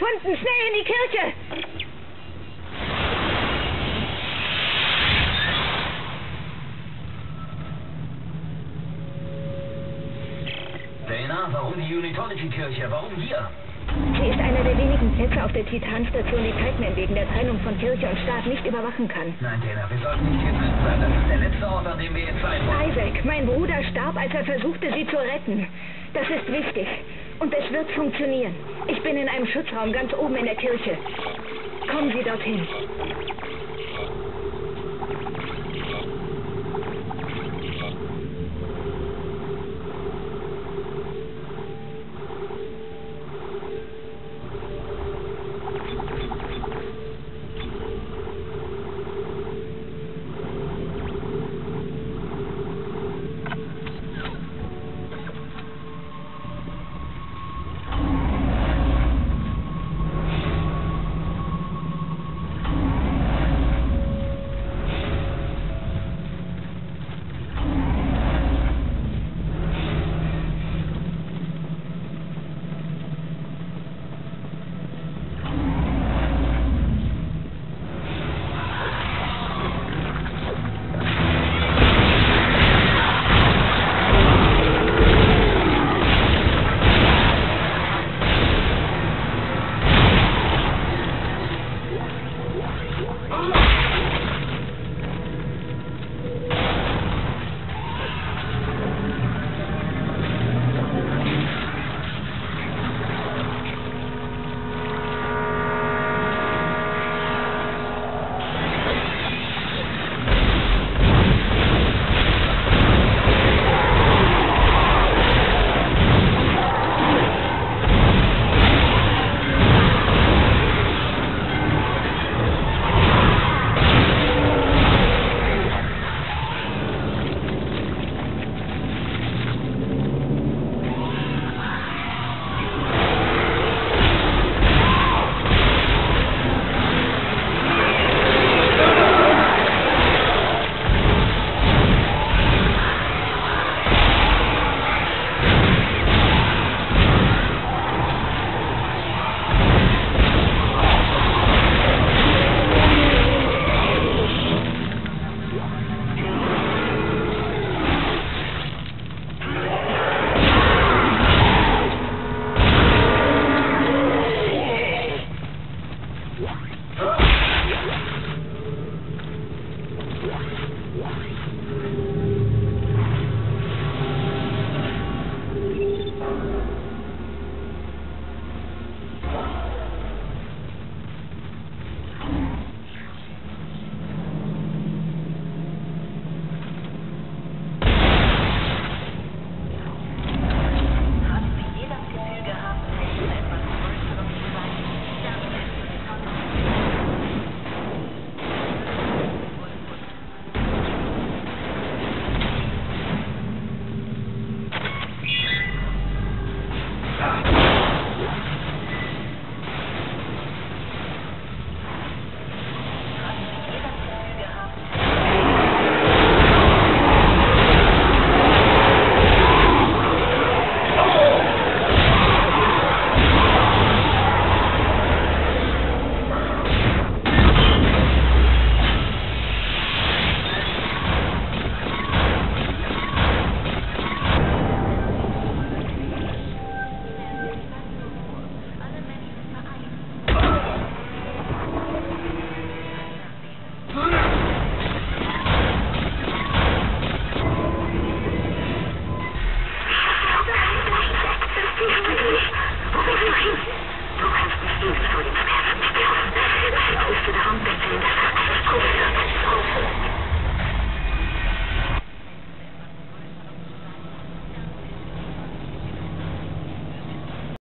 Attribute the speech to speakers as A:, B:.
A: gefunden! Schnell in die Kirche!
B: Dana, warum die Unitology-Kirche? Warum hier?
A: Sie ist einer der wenigen Plätze auf der Titanstation, die Titanman wegen der Trennung von Kirche und Staat nicht überwachen kann.
B: Nein, Dana, wir sollten nicht hier drin sein. Das ist der letzte Ort, an dem wir jetzt sein wollen.
A: Isaac, mein Bruder starb, als er versuchte, sie zu retten. Das ist wichtig. Und es wird funktionieren. Ich bin in einem Schutzraum ganz oben in der Kirche. Kommen Sie dorthin.